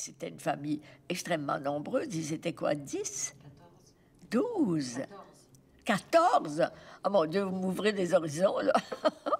C'était une famille extrêmement nombreuse. Ils étaient quoi, 10 12 14 Ah mon Dieu, vous m'ouvrez des horizons, là.